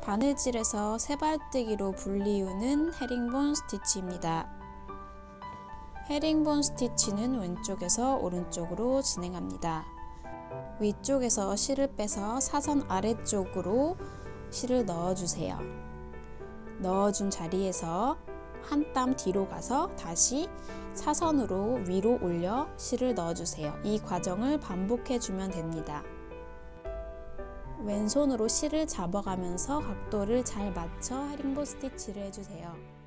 바느질에서 세발뜨기로 분리우는 헤링본 스티치입니다. 헤링본 스티치는 왼쪽에서 오른쪽으로 진행합니다. 위쪽에서 실을 빼서 사선 아래쪽으로 실을 넣어주세요. 넣어준 자리에서 한 땀 뒤로 가서 다시 사선으로 위로 올려 실을 넣어주세요. 이 과정을 반복해주면 됩니다. 왼손으로 실을 잡아가면서 각도를 잘 맞춰 헤링본 스티치를 해주세요.